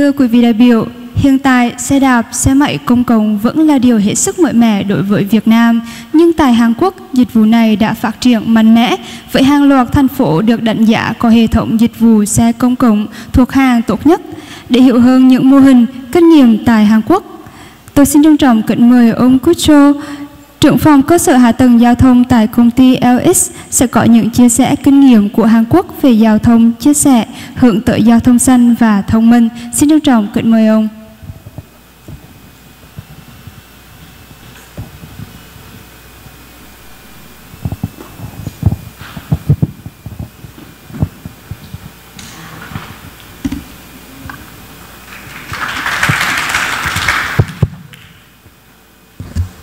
Thưa quý vị đại biểu, hiện tại xe đạp, xe máy công cộng vẫn là điều hết sức mới mẻ đối với Việt Nam, nhưng tại Hàn Quốc, dịch vụ này đã phát triển mạnh mẽ, với hàng loạt thành phố được đánh giá có hệ thống dịch vụ xe công cộng thuộc hàng tốt nhất. Để hiểu hơn những mô hình, kinh nghiệm tại Hàn Quốc, tôi xin trân trọng kính mời ông Kucho, trưởng phòng cơ sở hạ tầng giao thông tại công ty LX sẽ có những chia sẻ kinh nghiệm của Hàn Quốc về giao thông, chia sẻ, hướng tới giao thông xanh và thông minh. Xin trân trọng kính mời ông.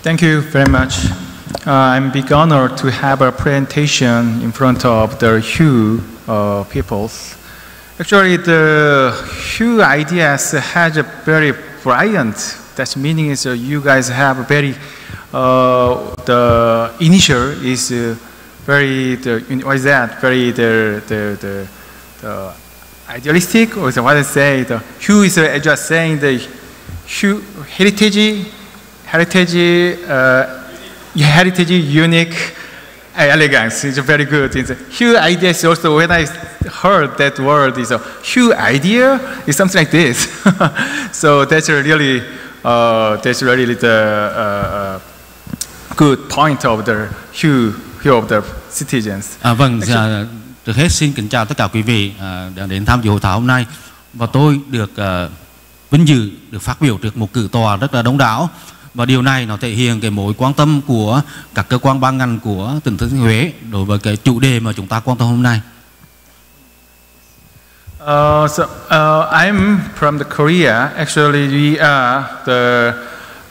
Thank you very much. Uh, I'm big honor to have a presentation in front of the Hue uh, peoples. Actually, the Hue ideas has a very brilliant. That meaning is uh, you guys have a very uh, the initial is uh, very the what is that very the the the, the idealistic or what I say the Hue is uh, just saying the Hue heritage heritage, uh, heritage unique elegance is very good. It's a hue idea is also when I heard that word is a hue idea is something like this. so that's really uh, that's really the uh, uh, good point of the hue hue of the citizens. À, vâng, dạ, trước hết xin kính chào tất cả quý vị à, đã đến tham dự hội thảo hôm nay và tôi được à, vinh dự được phát biểu trước một cử tòa rất là đông đảo và điều này nó thể hiện cái mối quan tâm của các cơ quan ban ngành của tỉnh Thừa Thiên Huế đối với cái chủ đề mà chúng ta quan tâm hôm nay. Uh, so uh, I'm from the Korea. Actually, we are the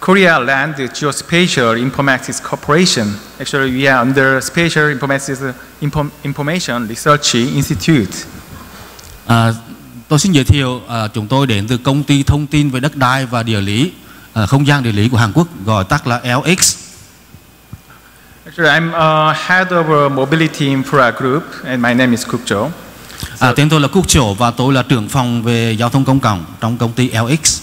Korea Land Geospatial Informatics Corporation. Actually, we are under Spatial Informatics Inform Information Research Institute. À, tôi xin giới thiệu à, chúng tôi đến từ công ty thông tin về đất đai và địa lý à, không gian địa lý của Hàn Quốc gọi tắt là LX. Actually, I'm uh, head of uh, mobility infra group, and my name is Kuk Jo. À, tên tôi là Quốc Chỗ và tôi là trưởng phòng về giao thông công cộng trong công ty LX.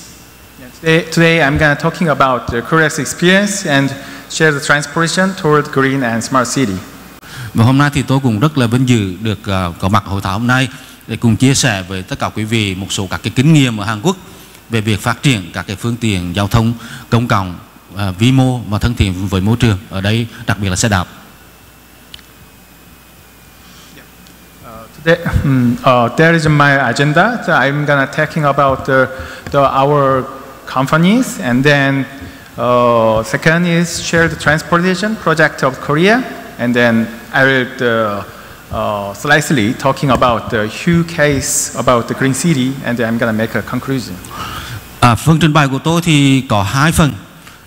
Today, today I'm going to talking about the Korea's experience and share the transportation toward green and smart city. Và hôm nay thì tôi cũng rất là vinh dự được uh, có mặt hội thảo hôm nay để cùng chia sẻ với tất cả quý vị một số các cái kinh nghiệm ở Hàn Quốc về việc phát triển các cái phương tiện giao thông công cộng à, vi mô và thân thiện với môi trường ở đây đặc biệt là xe đạp. Uh, today, um, uh, there is my agenda. So I'm gonna talking about the, the our companies, and then uh, second is shared transportation project of Korea, and then I will uh, uh, slightly talking about the Hugh case about the green city, and then I'm gonna make a conclusion. À, phần trình bày của tôi thì có hai phần.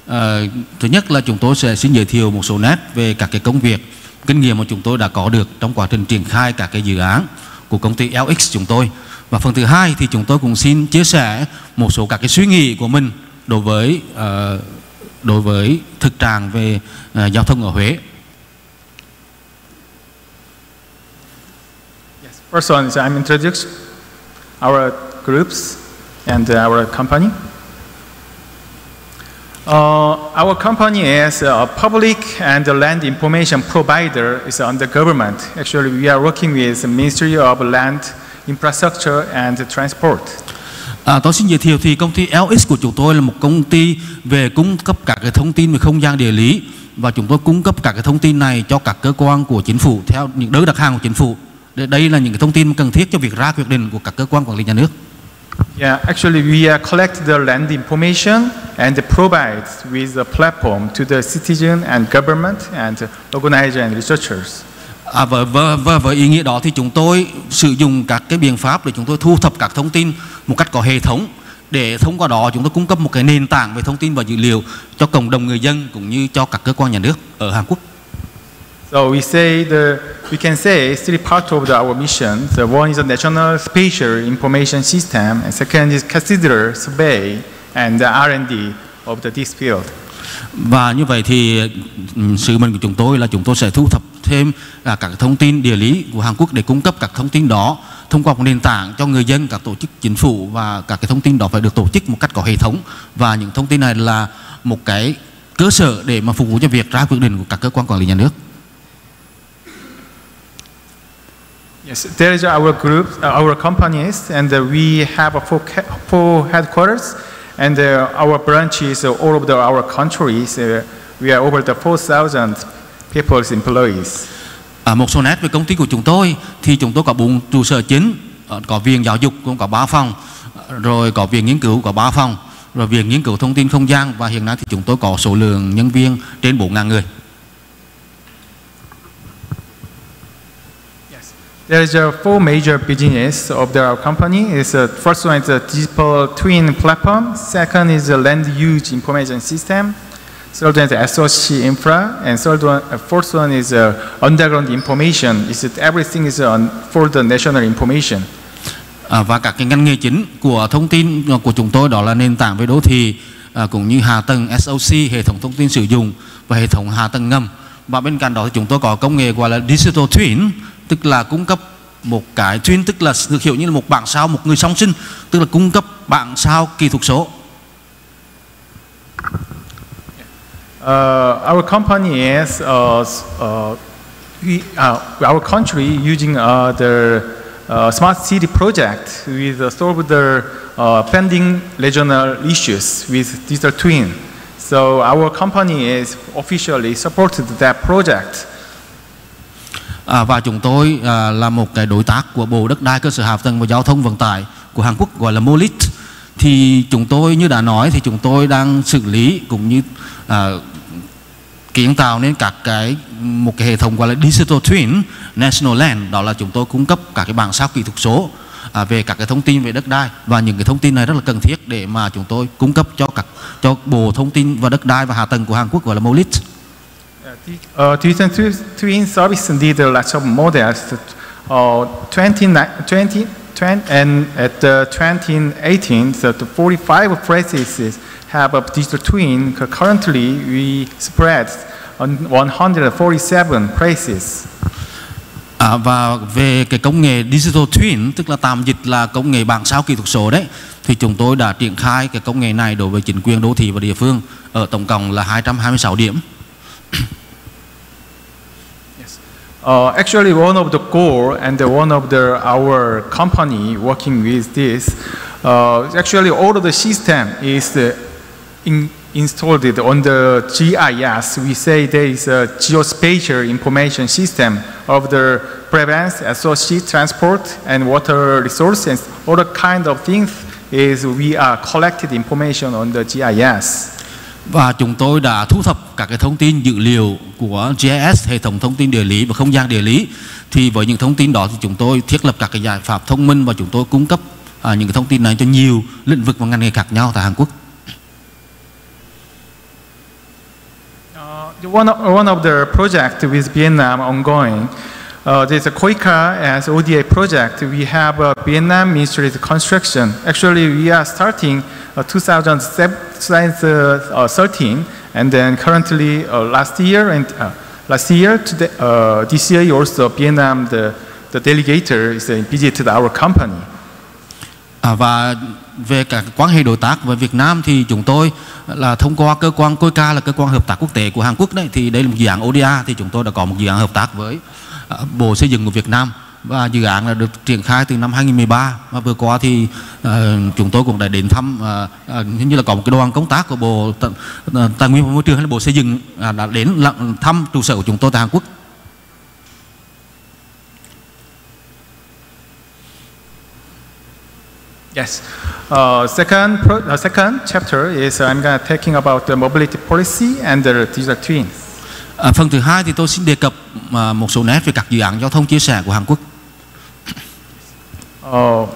À, thứ nhất là chúng tôi sẽ xin giới thiệu một số nét về các cái công việc, kinh nghiệm mà chúng tôi đã có được trong quá trình triển khai các cái dự án của công ty LX chúng tôi. Và phần thứ hai thì chúng tôi cũng xin chia sẻ một số các cái suy nghĩ của mình đối với uh, đối với thực trạng về uh, giao thông ở Huế. First one is I'm introduce our groups and uh, our company. Uh, our company is a public and land information provider is under government. Actually, we are working with the Ministry of Land, Infrastructure and Transport. À, tôi xin giới thiệu thì công ty LX của chúng tôi là một công ty về cung cấp các cái thông tin về không gian địa lý và chúng tôi cung cấp các cái thông tin này cho các cơ quan của chính phủ theo những đơn đặt hàng của chính phủ. Đây là những cái thông tin cần thiết cho việc ra quyết định của các cơ quan quản lý nhà nước. Yeah, actually, we uh, collect the land information and provide with the platform to the citizen and government and organizers and researchers. À, và, và, và với ý nghĩa đó thì chúng tôi sử dụng các cái biện pháp để chúng tôi thu thập các thông tin một cách có hệ thống để thông qua đó chúng tôi cung cấp một cái nền tảng về thông tin và dữ liệu cho cộng đồng người dân cũng như cho các cơ quan nhà nước ở Hàn Quốc. So we say the we can say three parts of the, our mission. The one is a national spatial information system, and second is cathedral survey and the R&D of the this field. Và như vậy thì ừ, sứ mệnh của chúng tôi là chúng tôi sẽ thu thập thêm à, các thông tin địa lý của Hàn Quốc để cung cấp các thông tin đó thông qua một nền tảng cho người dân, các tổ chức chính phủ và các cái thông tin đó phải được tổ chức một cách có hệ thống và những thông tin này là một cái cơ sở để mà phục vụ cho việc ra quyết định của các cơ quan quản lý nhà nước. Yes, there is our group, uh, our companies, and uh, we have a four, four headquarters, and uh, our branches uh, all over the, our countries. Uh, we are over the 4,000 people's employees. À, một số nét về công ty của chúng tôi thì chúng tôi có bốn trụ sở chính, ờ, có viện giáo dục cũng có ba phòng, rồi có viện nghiên cứu có ba phòng, rồi viện nghiên cứu thông tin không gian và hiện nay thì chúng tôi có số lượng nhân viên trên 4.000 người. There is a four major business of the company. It's a, first one is a digital twin platform. Second is a land use information system. Third one is SOC infra, and third one, uh, fourth one is uh, underground information. Is it everything is on for the national information. À, và các cái ngành nghề chính của thông tin à, của chúng tôi đó là nền tảng về đô thị à, cũng như hạ tầng SOC hệ thống thông tin sử dụng và hệ thống hạ tầng ngầm và bên cạnh đó thì chúng tôi có công nghệ gọi là digital twin tức là cung cấp một cái twin tức là được hiểu như là một bảng sao một người song sinh tức là cung cấp bảng sao kỹ thuật số Uh, our company is uh, uh, we, uh, our country using uh, the uh, smart city project with uh, solve the uh, pending regional issues with digital twin. So our company is officially supported that project à, và chúng tôi à, là một cái đối tác của Bộ Đất đai Cơ sở Hạ tầng và Giao thông Vận tải của Hàn Quốc gọi là Molit. Thì chúng tôi như đã nói thì chúng tôi đang xử lý cũng như à, kiến tạo nên các cái một cái hệ thống gọi là Digital Twin National Land. Đó là chúng tôi cung cấp các cái bảng sao kỹ thuật số à, về các cái thông tin về đất đai. Và những cái thông tin này rất là cần thiết để mà chúng tôi cung cấp cho các cho Bộ Thông tin và Đất đai và Hạ tầng của Hàn Quốc gọi là Molit. Uh, digital twin service need a lot of models. Uh, 29, 20, 20, and at uh, 2018, so the 45 places have a digital twin. Currently, we spread on 147 places. À, và về cái công nghệ Digital Twin tức là tạm dịch là công nghệ bảng sao kỹ thuật số đấy thì chúng tôi đã triển khai cái công nghệ này đối với chính quyền đô thị và địa phương ở tổng cộng là 226 điểm. Uh, actually, one of the goal and one of the our company working with this, uh, actually all of the system is uh, in, installed on the GIS. We say there is a geospatial information system of the prevents, associate transport and water resources. All the kind of things is we are collected information on the GIS. Và chúng tôi đã thu thập các cái thông tin dữ liệu của GIS hệ thống thông tin địa lý và không gian địa lý. Thì với những thông tin đó thì chúng tôi thiết lập các cái giải pháp thông minh và chúng tôi cung cấp à, những cái thông tin này cho nhiều lĩnh vực và ngành nghề khác nhau tại Hàn Quốc. Uh, one, of, one of the project with Vietnam ongoing, uh, there's a COICA as ODA project. We have a Vietnam Ministry of Construction. Actually, we are starting uh, 2013, uh, uh, and then currently uh, last year and uh, last year, today, uh, this year also Vietnam, the, the delegator is uh, visited our company. À, và về các quan hệ đối tác với Việt Nam thì chúng tôi là thông qua cơ quan COICA là cơ quan hợp tác quốc tế của Hàn Quốc đấy thì đây là một dự án ODA thì chúng tôi đã có một dự án hợp tác với à, Bộ Xây dựng của Việt Nam và dự án là được triển khai từ năm 2013 và vừa qua thì à, chúng tôi cũng đã đến thăm à, hình như là có một cái đoàn công tác của Bộ Tài nguyên và Môi trường hay là Bộ Xây dựng à, đã đến lặng- thăm trụ sở của chúng tôi tại Hàn Quốc Yes. Uh, second, pro, uh, second chapter is uh, I'm gonna talking about the mobility policy and the digital twin. à, phần thứ hai thì tôi xin đề cập à, một số nét về các dự án giao thông chia sẻ của Hàn Quốc Uh, Oh.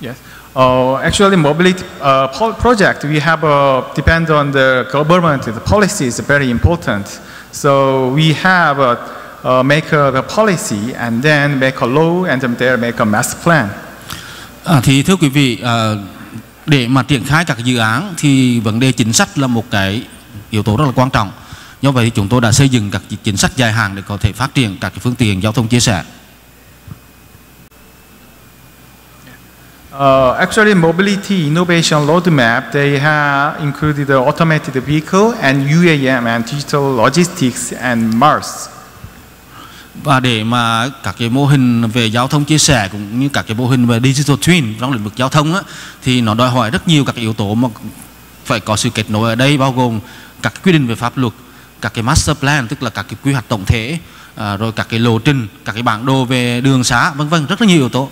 yes. Uh, actually, mobility uh, po- project we have uh, depend on the government. The policy is very important. So we have uh, uh, make a, the policy and then make a law and then there make a master plan. À, thì thưa quý vị à, để mà triển khai các dự án thì vấn đề chính sách là một cái yếu tố rất là quan trọng do vậy thì chúng tôi đã xây dựng các chính sách dài hạn để có thể phát triển các phương tiện giao thông chia sẻ Uh, actually, mobility innovation roadmap, they have included the automated vehicle and UAM and digital logistics and MARS. và để mà các cái mô hình về giao thông chia sẻ cũng như các cái mô hình về digital twin trong lĩnh vực giao thông á, thì nó đòi hỏi rất nhiều các cái yếu tố mà phải có sự kết nối ở đây bao gồm các quy định về pháp luật các cái master plan tức là các cái quy hoạch tổng thể à, rồi các cái lộ trình các cái bản đồ về đường xá vân vân rất là nhiều yếu tố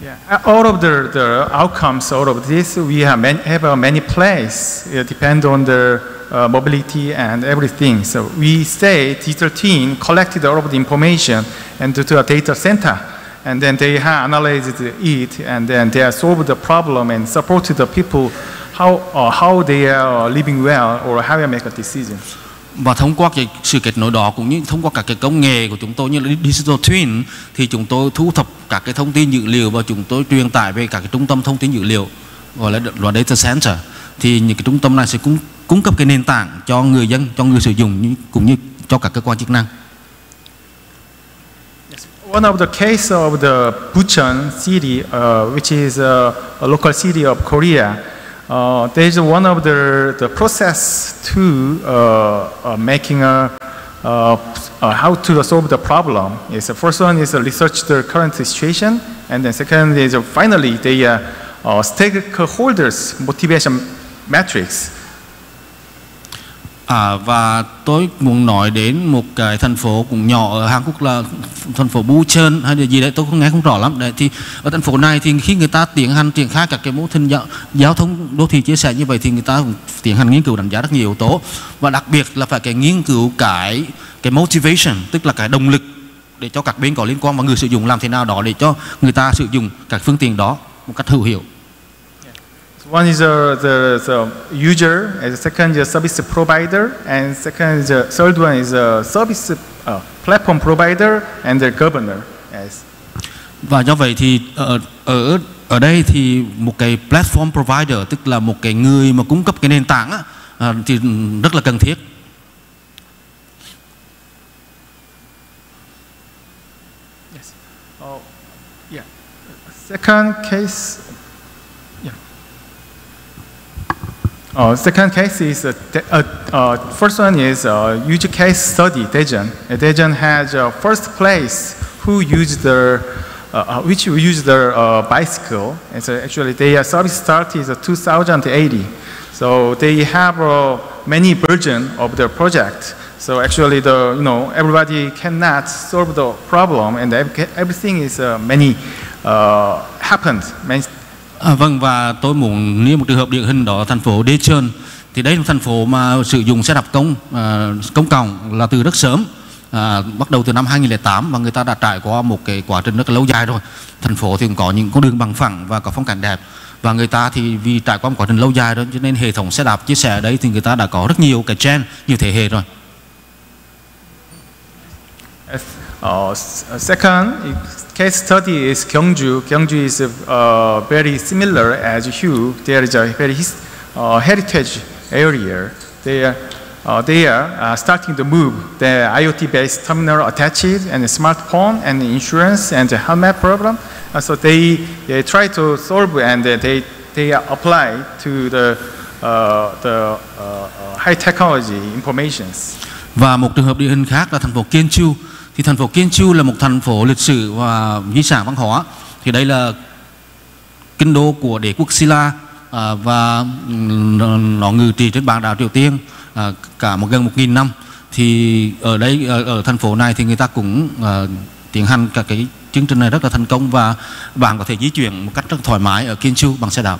Yeah, all of the, the outcomes, all of this, we have many, have many plays. It depends on the uh, mobility and everything. So we say digital team collected all of the information and to, to a data center. And then they have analyzed it and then they have solved the problem and supported the people how, uh, how they are living well or how they make a decision. Và thông qua cái sự kết nối đó cũng như thông qua các cái công nghệ của chúng tôi như là digital twin thì chúng tôi thu thập các cái thông tin dữ liệu và chúng tôi truyền tải về các cái trung tâm thông tin dữ liệu gọi là là data center. Thì những cái trung tâm này sẽ cung cung cấp cái nền tảng cho người dân cho người sử dụng cũng như cho các cơ quan chức năng. One of the case of the Bucheon city, uh, which is a, a local city of Korea, uh, there is one of the, the process to uh, uh, making a, uh, uh, how to solve the problem. Is the first one is research the current situation, and then second is finally the uh, stakeholders motivation matrix. À, và tôi muốn nói đến một cái thành phố cũng nhỏ ở Hàn Quốc là thành phố Bucheon hay là gì đấy tôi không nghe không rõ lắm. Đấy thì ở thành phố này thì khi người ta tiến hành triển khai các cái mô hình giao, giao thông đô thị chia sẻ như vậy thì người ta cũng tiến hành nghiên cứu đánh giá rất nhiều yếu tố. Và đặc biệt là phải cái nghiên cứu cái cái motivation tức là cái động lực để cho các bên có liên quan và người sử dụng làm thế nào đó để cho người ta sử dụng các phương tiện đó một cách hữu hiệu. One is uh, the, the user, and the second is service provider, and second is, uh, third one is a service uh, platform provider and the governor. Yes. và do vậy thì ở ở ở đây thì một cái platform provider tức là một cái người mà cung cấp cái nền tảng á, à, thì rất là cần thiết Oh, yeah. Second case, Uh, second case is, uh, uh, uh, first one is uh, case study, Daejeon. Uh, Daejeon has uh, first place who used the, uh, which use the uh, bicycle. And so actually their service start is uh, 2080. So they have many version of their project. So actually the, you know, everybody cannot solve the problem and everything is many happened. Many, À, vâng và tôi muốn nêu một trường hợp điển hình đó thành phố Daejeon thì đây là một thành phố mà sử dụng xe đạp công à, công cộng là từ rất sớm à, bắt đầu từ năm 2008 và người ta đã trải qua một cái quá trình rất là lâu dài rồi. Thành phố thì cũng có những con đường bằng phẳng và có phong cảnh đẹp. Và người ta thì vì trải qua một quá trình lâu dài đó cho nên hệ thống xe đạp chia sẻ ở đây thì người ta đã có rất nhiều cái trend nhiều thế hệ rồi. Uh, second case study is Gyeongju. Gyeongju is uh, very similar as Hue. There is a very his, uh, heritage area. They are, uh, they are starting to move the IoT-based terminal attached and smartphone and insurance and the helmet problem. So they, they try to solve and they, they apply to the, the high technology informations. Và một trường hợp điển hình khác là thành phố Kienchu. Thì thành phố kiên chu là một thành phố lịch sử và di sản văn hóa. Thì đây là kinh đô của đế quốc Silla à, và nó ngự trị trên bán đảo Triều Tiên à, cả một gần một nghìn năm. Thì ở đây ở, ở thành phố này thì người ta cũng à, tiến hành các cái chương trình này rất là thành công và bạn có thể di chuyển một cách rất thoải mái ở kiên chu bằng xe đạp.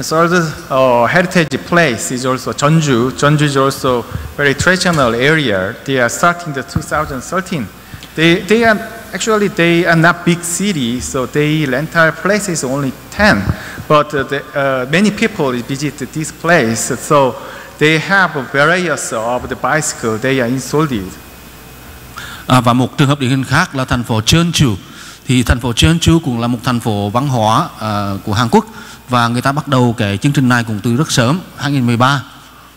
The uh, heritage place is also Jeonju. Jeonju is also very traditional area. They are starting the 2013. They, they are actually they are not big city, so they entire place is only 10. But uh, the, uh, many people visit this place, so they have various of the bicycle they are installed. À, và một trường hợp điển hình khác là thành phố Jeonju. Thì thành phố Jeonju cũng là một thành phố văn hóa à, của Hàn Quốc và người ta bắt đầu cái chương trình này cũng từ rất sớm 2013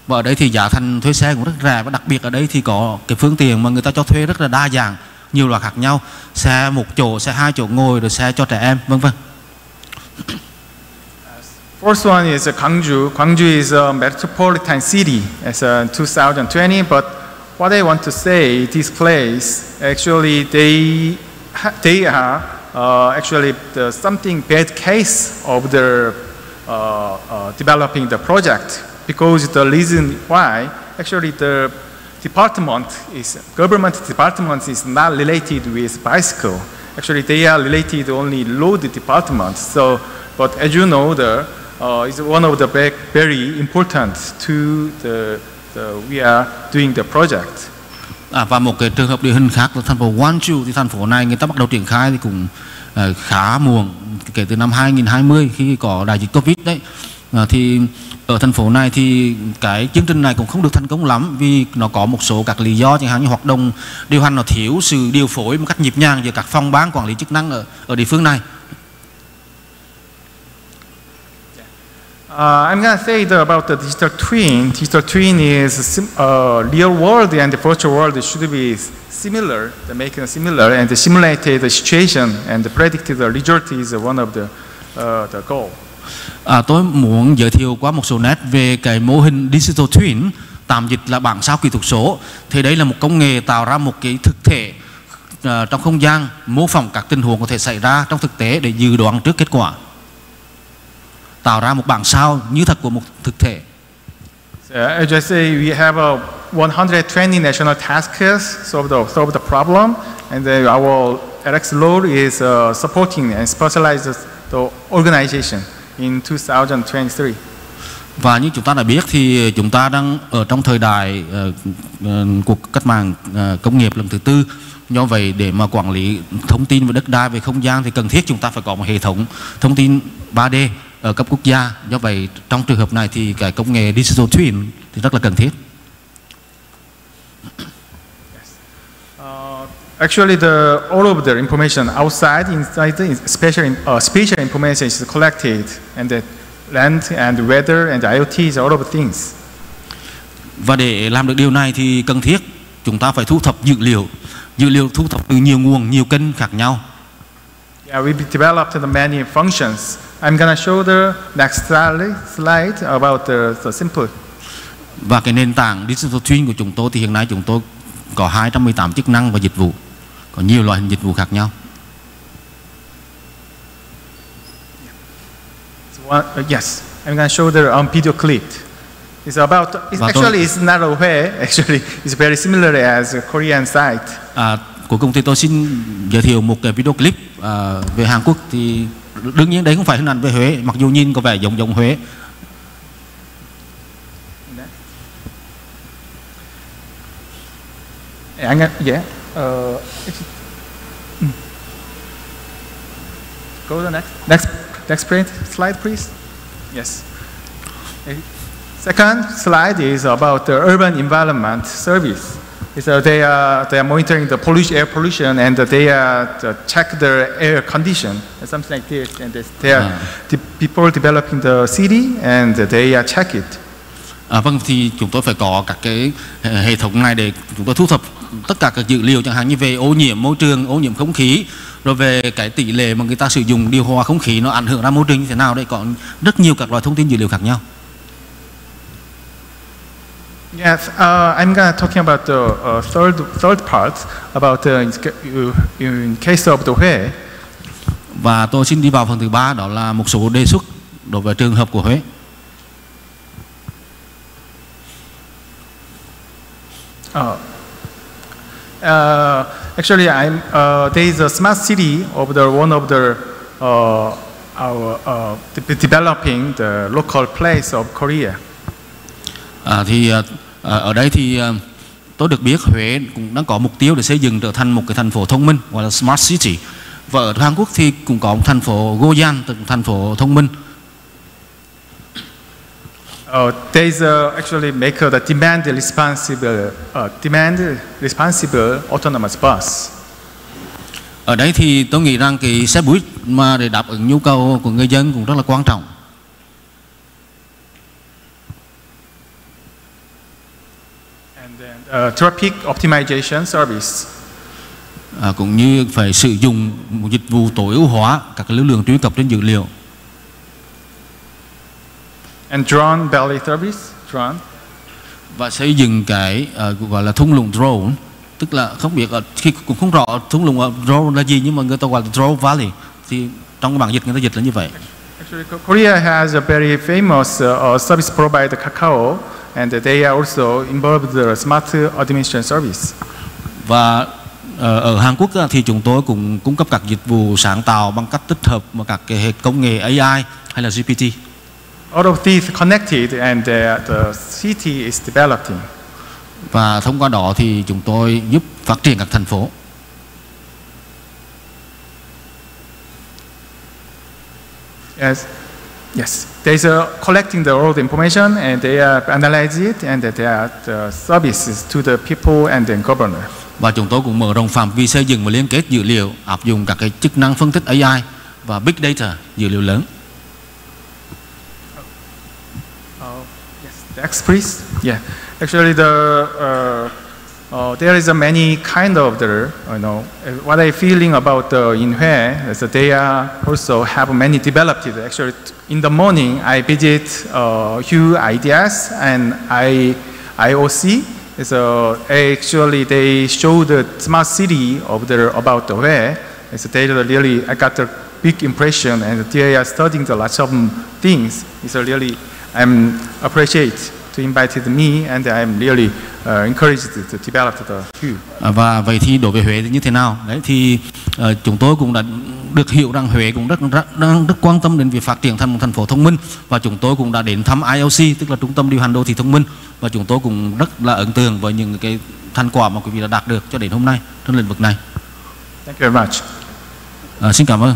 và ở đây thì giá thành thuê xe cũng rất rẻ và đặc biệt ở đây thì có cái phương tiện mà người ta cho thuê rất là đa dạng nhiều loại khác nhau. Xe một chỗ xe hai chỗ ngồi rồi xe cho trẻ em vân vân. First one is Gwangju. Gwangju is a metropolitan city as a 2020, but what I want to say, this place, actually they, they are actually the, something bad case of the uh, uh, developing the project because the reason why actually the department is government department is not related with bicycle. Actually, they are related only road department. So, but as you know, the uh, is one of the very important to the, the we are doing the project. À, và một cái trường hợp điển hình khác là thành phố Guangzhou. Thì thành phố này người ta bắt đầu triển khai thì cũng uh, khá muộn kể từ năm 2020 khi có đại dịch Covid đấy. À, thì ở thành phố này thì cái chương trình này cũng không được thành công lắm vì nó có một số các lý do chẳng hạn như hoạt động điều hành nó thiếu sự điều phối một cách nhịp nhàng giữa các phòng ban quản lý chức năng ở ở địa phương này. Uh, I'm going to say the, about the digital twin. Digital twin is sim, uh, real world and the virtual world should be similar, the making similar, and the simulated the situation and the predicted the result is one of the uh, the goal. À, tôi muốn giới thiệu qua một số nét về cái mô hình Digital Twin tạm dịch là bản sao kỹ thuật số thì đây là một công nghệ tạo ra một cái thực thể uh, trong không gian mô phỏng các tình huống có thể xảy ra trong thực tế để dự đoán trước kết quả tạo ra một bản sao như thật của một thực thể. So I just say we have a 120 national tasks solve the solve the problem, and then our Alex Lord is uh, supporting and specializes the organization in 2023. và như chúng ta đã biết thì chúng ta đang ở trong thời đại ờ, ờ, cuộc cách mạng ờ, công nghiệp lần thứ tư. Do vậy để mà quản lý thông tin về đất đai về không gian thì cần thiết chúng ta phải có một hệ thống thông tin 3D ở cấp quốc gia do vậy trong trường hợp này thì cái công nghệ digital twin thì rất là cần thiết Uh, actually, the all of the information outside, inside, the spatial, uh, spatial information is collected, and the land and weather and IoT is all of things. và để làm được điều này thì cần thiết chúng ta phải thu thập dữ liệu dữ liệu thu thập từ nhiều nguồn nhiều kênh khác nhau Yeah, we developed the many functions. I'm gonna show the next slide, about the, the simple. và cái nền tảng digital twin của chúng tôi thì hiện nay chúng tôi có 218 chức năng và dịch vụ có nhiều loại hình dịch vụ khác nhau So uh, yes, I'm gonna show the um, video clip. It's about, it's Và tôi- actually it's not a way, actually it's very similar as Korean site. À, cuối cùng thì tôi xin giới thiệu một cái video clip à, về Hàn Quốc thì đương nhiên đấy không phải hình ảnh về Huế mặc dù nhìn có vẻ giống giống Huế Yeah, yeah. Uh. Go to the next, next, next print slide, please. Yes. Second slide is about the urban environment service. Uh, they, are, they are monitoring the pollution, air pollution and they are to check the air condition something like this. And they are the people developing the city and they are check it. à, vâng thì chúng tôi phải có các cái hệ thống này để chúng tôi thu thập tất cả các dữ liệu chẳng hạn như về ô nhiễm môi trường ô nhiễm không khí rồi về cái tỷ lệ mà người ta sử dụng điều hòa không khí nó ảnh hưởng ra môi trường như thế nào đây có rất nhiều các loại thông tin dữ liệu khác nhau Yes, uh, I'm gonna talking about the uh, third third part about the in, ca- in case of the Huế. và tôi xin đi vào phần thứ ba đó là một số đề xuất đối với trường hợp của Huế Uh, uh, actually, I'm uh, there is a smart city of the one of the uh, our uh, de- developing the local place of Korea. À, thì à, ở đây thì à, tôi được biết Huế cũng đang có mục tiêu để xây dựng trở thành một cái thành phố thông minh gọi là smart city. Và ở Hàn Quốc thì cũng có một thành phố Goyan tức thành phố thông minh. Uh, there is uh, actually make uh, the demand responsible uh, demand responsible autonomous bus. ở đây thì tôi nghĩ rằng cái xe buýt mà để đáp ứng nhu cầu của người dân cũng rất là quan trọng And then uh, traffic optimization service. à, cũng như phải sử dụng một dịch vụ tối ưu hóa các lưu lượng truy cập trên dữ liệu. And drone belly service, drone. và xây dựng cái uh, gọi là thung lũng drone. Tức là không biết khi cũng không rõ thung lũng drone là gì nhưng mà người ta gọi là drone valley. Thì trong bản dịch người ta dịch là như vậy. Actually, Korea has a very famous uh, uh, service provider, Kakao, and they are also involved in the smart administration service. và ờ, ở Hàn Quốc á, thì chúng tôi cũng cung cấp các dịch vụ sáng tạo bằng cách tích hợp vào các cái hệ công nghệ AI hay là GPT All of these connected, and uh, the city is developing. và thông qua đó thì chúng tôi giúp phát triển các thành phố Yes, yes. There's a collecting the the information, and they are analyze it, and they are the services to the people and the governor. và chúng tôi cũng mở rộng phạm vi xây dựng và liên kết dữ liệu áp dụng các cái chức năng phân tích AI và big data dữ liệu lớn Uh, yes, next, please. Yeah, actually, the uh, uh, there is a many kind of the you know uh, what I feeling about the in Hue is that they are also have many developed. Actually, in the morning I visit uh, Hue Ideas and I IOC. So actually, they show the smart city of the about the Hue. So they really I got a big impression, and they are studying the lots of things. It's really I'm appreciate to invited me, and I'm really uh, encouraged to develop the Hue. À, và vậy thì đối với Huế thì như thế nào đấy thì ờ, chúng tôi cũng đã được hiểu rằng Huế cũng rất rất, rất, rất quan tâm đến việc phát triển thành một thành phố thông minh và chúng tôi cũng đã đến thăm IOC tức là trung tâm điều hành đô thị thông minh và chúng tôi cũng rất là ấn tượng với những cái thành quả mà quý vị đã đạt được cho đến hôm nay trong lĩnh vực này Thank you very much. à, xin cảm ơn